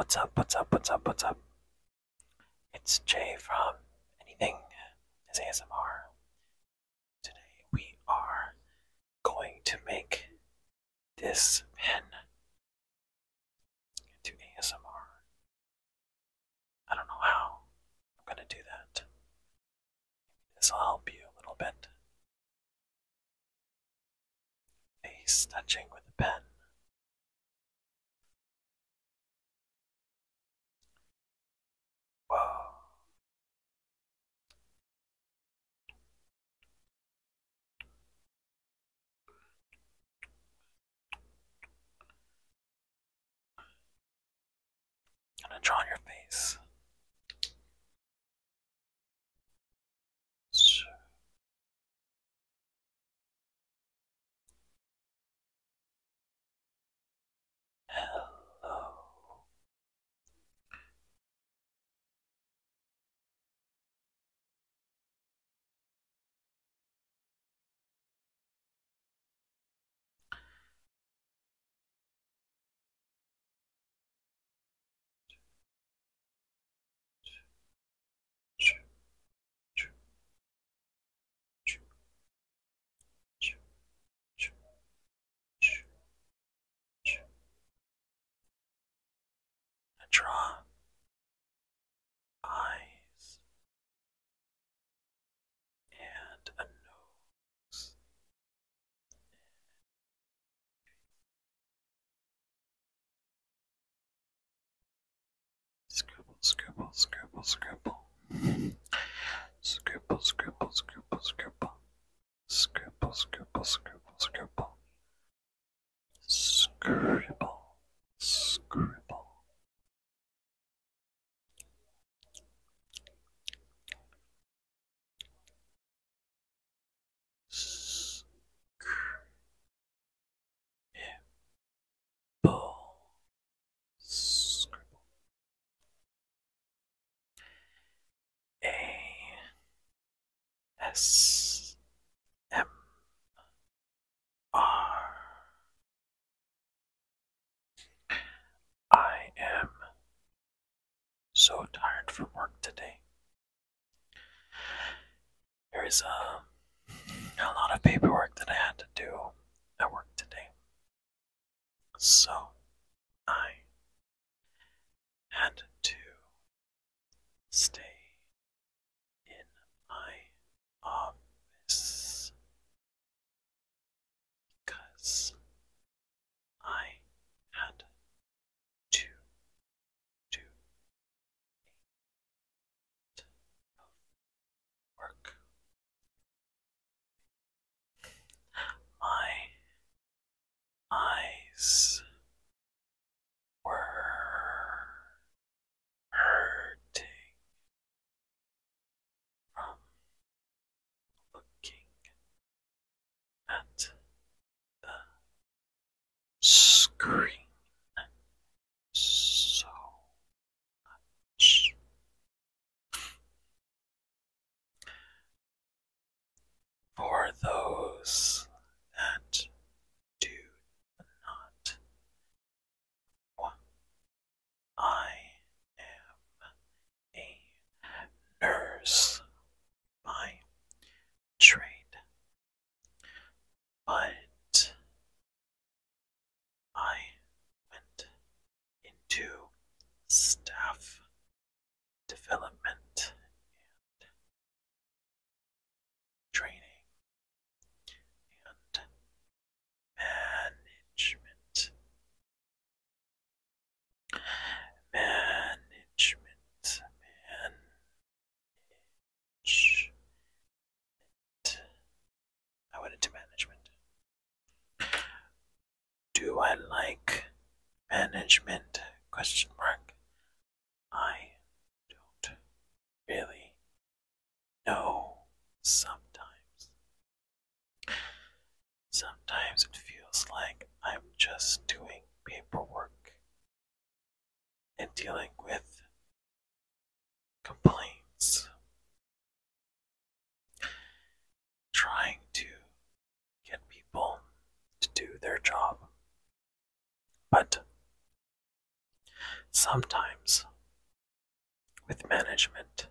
What's up? What's up? What's up? What's up? It's Jay from Anything is ASMR. Today we are going to make this pen into ASMR. I don't know how I'm going to do that. This will help you a little bit. Face touching with the pen. Draw on your face. Draw eyes and a nose. Scribble, scribble, scribble, scribble. Scribble, scribble, scribble, scribble. Scribble, scribble, scribble, scribble. Scribble, scribble. A S M R I am so tired from work today. There is a, a lot of paperwork that I had to do at work today. So I had to stay in my office because I had to do eight of work. My eyes were hurting from looking at the screen so much. For those that do not want, I am a nurse by trade, but I went into staff development and training and management. Management, management. I went into management. Do I like management? Question mark. I don't really know sometimes. Sometimes it feels like I'm just doing paperwork and dealing with complaints, trying to get people to do their job. But sometimes with management,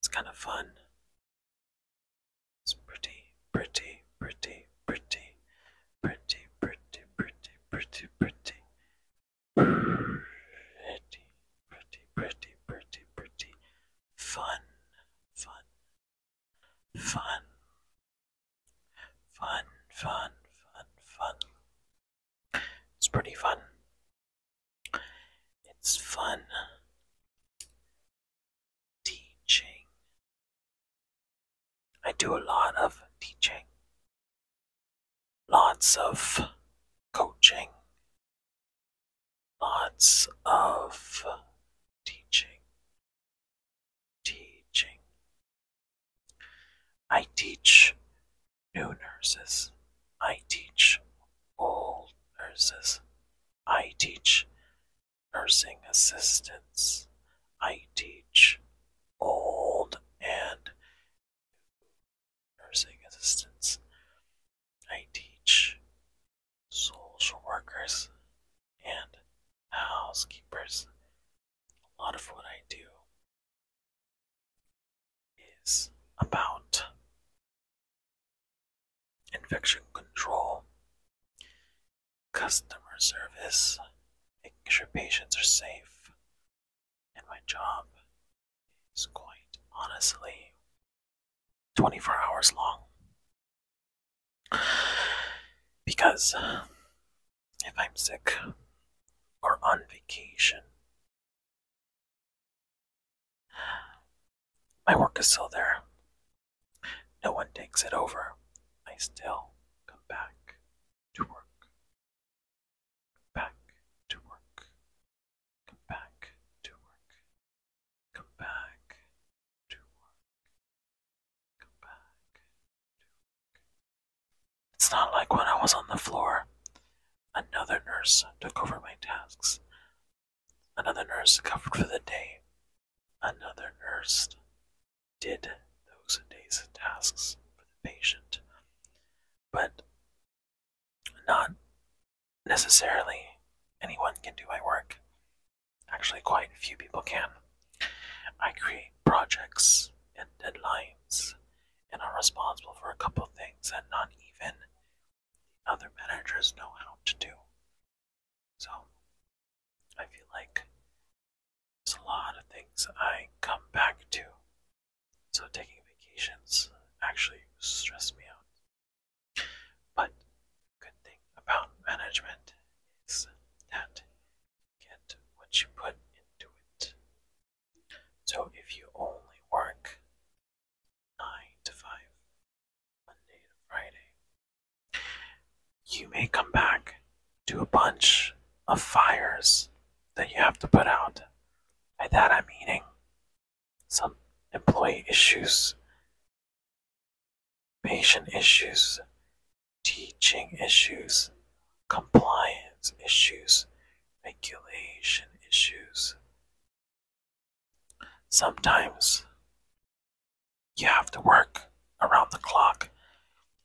it's kind of fun. It's pretty, pretty, pretty, pretty, pretty, pretty, pretty, pretty, pretty, pretty, pretty, pretty, pretty, pretty, fun, fun, fun, fun, fun, fun, fun. It's pretty fun. It's fun teaching. I do a lot of teaching, lots of coaching, lots of teaching, teaching. I teach new nurses. I teach old nurses. I teach nursing assistants. I teach old and nursing assistants. I teach social workers and housekeepers. A lot of what I do is about infection control, customer service, making sure patients are safe, and my job is quite honestly 24 hours long. Because if I'm sick or on vacation, my work is still there. No one takes it over. I still come back to work. Back to work. Come back to work. Come back to work. Come back to work. It's not like when I was on the floor. Another nurse took over my tasks. Another nurse covered for the day. Another nurse did days' tasks for the patient. But not necessarily anyone can do my work. Actually, quite a few people can. I create projects and deadlines and I'm responsible for a couple things that not even the other managers know how to do. So, I feel like there's a lot of things I come back to. So, taking vacations actually stress me out. But the good thing about management is that you get what you put into it. So if you only work 9 to 5, Monday to Friday, you may come back to a bunch of fires that you have to put out. By that I'm meaning some employee issues, patient issues, teaching issues, compliance issues, regulation issues. Sometimes you have to work around the clock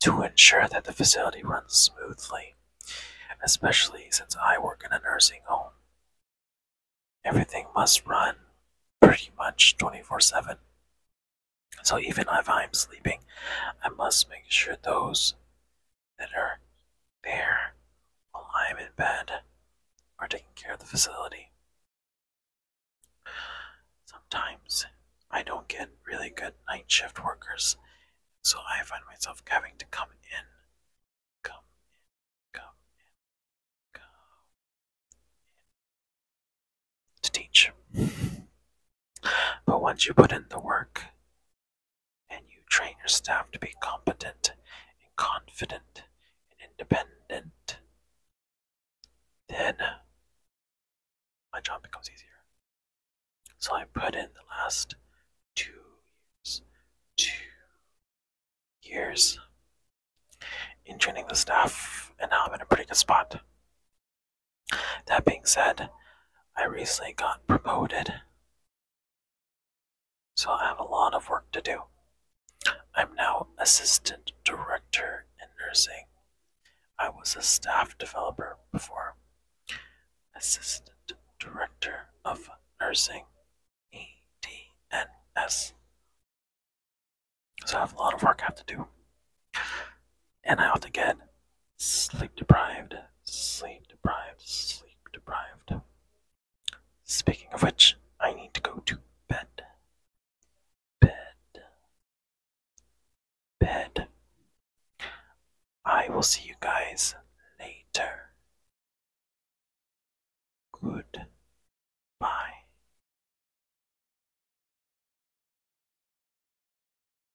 to ensure that the facility runs smoothly, especially since I work in a nursing home. Everything must run pretty much 24 7. So even if I'm sleeping, I must make sure those that are there while I'm in bed are taking care of the facility. Sometimes I don't get really good night shift workers, so I find myself having to come in, come in, come in, come in to teach. But once you put in the work train your staff to be competent and confident and independent, then my job becomes easier. So I put in the last two years, two years in training the staff, and now I'm in a pretty good spot. That being said, I recently got promoted, so I have a lot of work to do. I'm now assistant director in nursing. I was a staff developer before. Assistant Director of Nursing, ADNS. So I have a lot of work I have to do. And I have to get sleep deprived, sleep deprived, sleep deprived. Speaking of which,